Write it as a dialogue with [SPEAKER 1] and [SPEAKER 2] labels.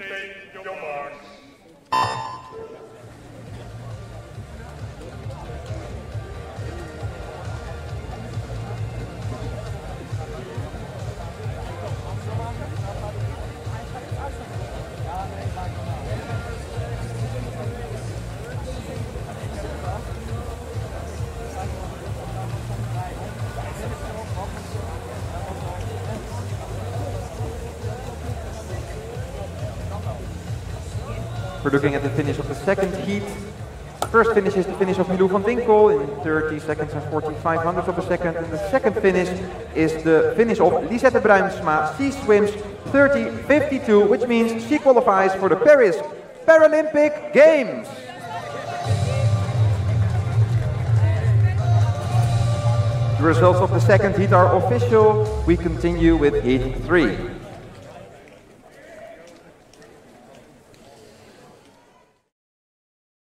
[SPEAKER 1] Take your marks. We're looking at the finish of the second heat. First finish is the finish of Milou van Dinkel in 30 seconds and 45 hundredths of a second. And the second finish is the finish of Lisette Bruinsma. She swims 30.52, which means she qualifies for the Paris Paralympic Games. The results of the second heat are official. We continue with heat three.